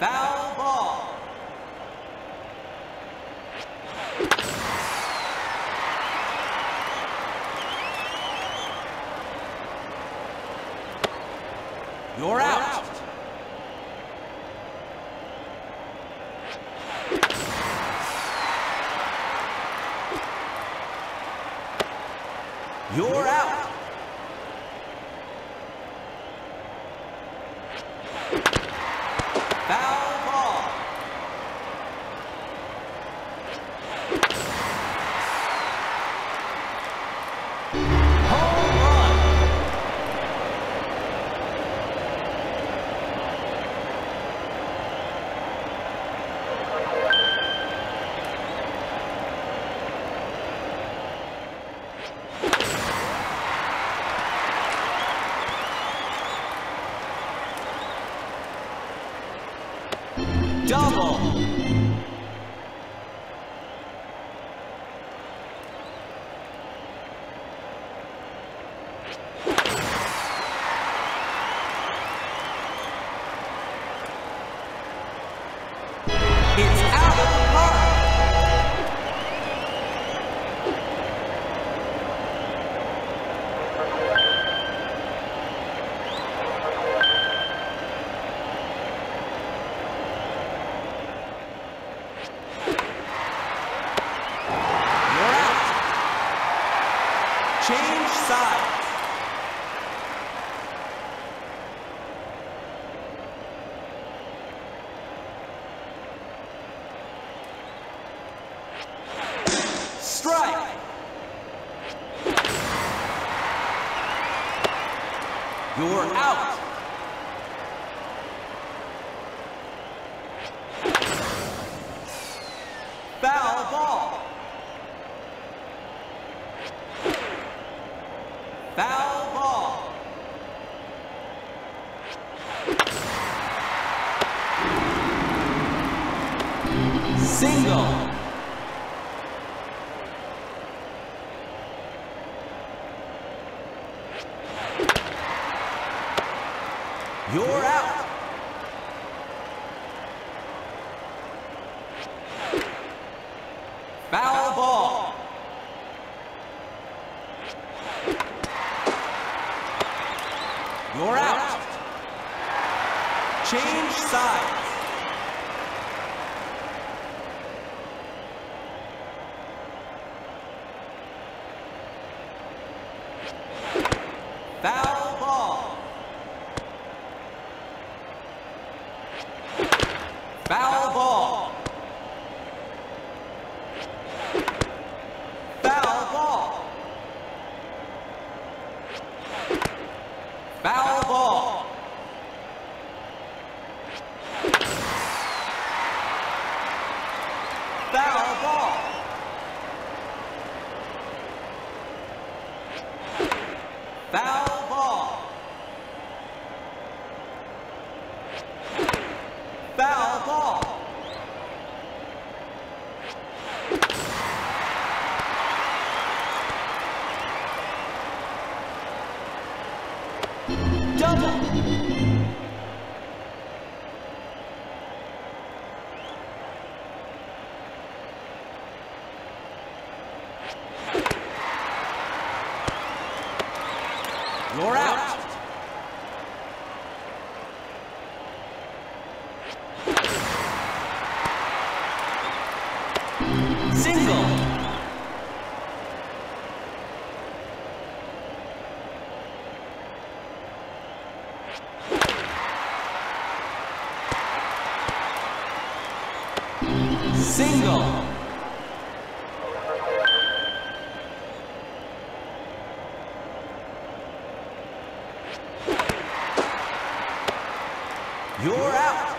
Foul ball. You're, out. You're out. Double. Strike. You're out. Foul ball. Foul ball. Single. You're out. Foul ball. You're out. Change sides. Foul ball. Foul ball. Foul ball. Foul ball. Foul ball. Foul You're out. Single. Single. You're out.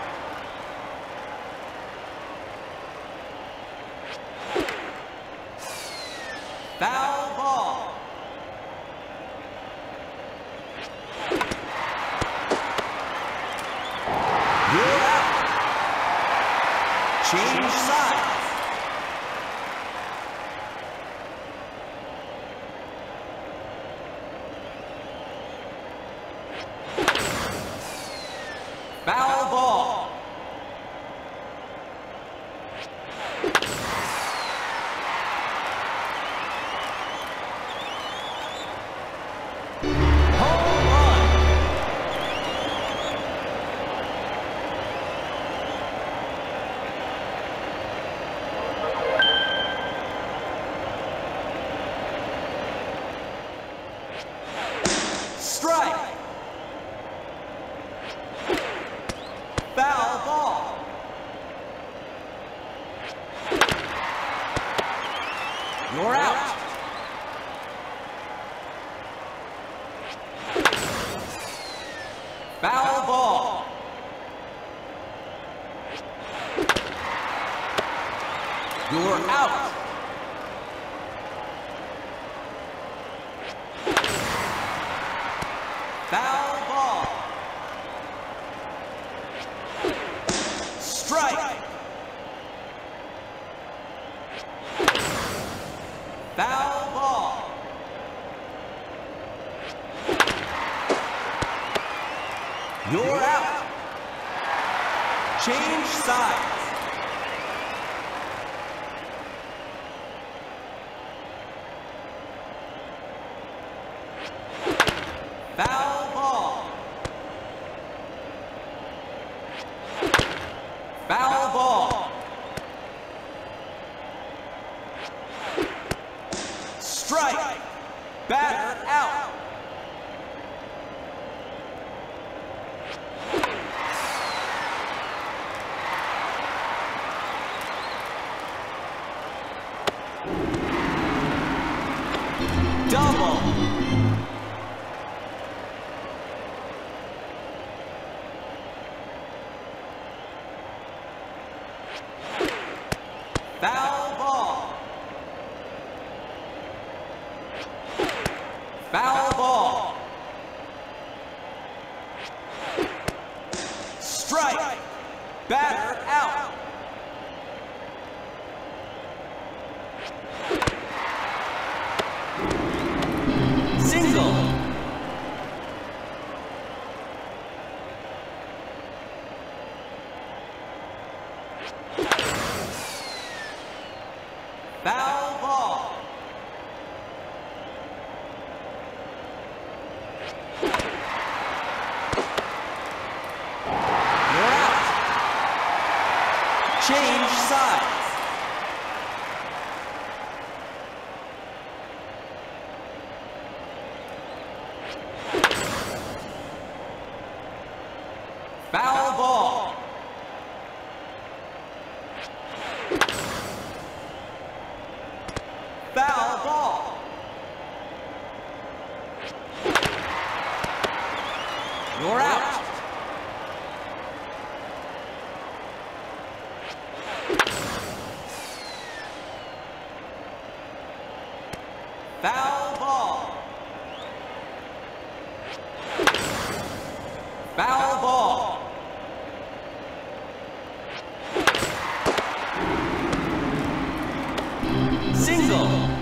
Foul ball. You're out. Change sides. Foul ball. You're out. Foul ball. You're out. Foul ball. Strike. Foul ball. You're out. Change sides. Foul Foul ball. Foul ball. Strike. Batter out. Single. Foul ball. You're out. Change. Foul ball. Foul ball. You're out. Foul ball. Foul ball. Single.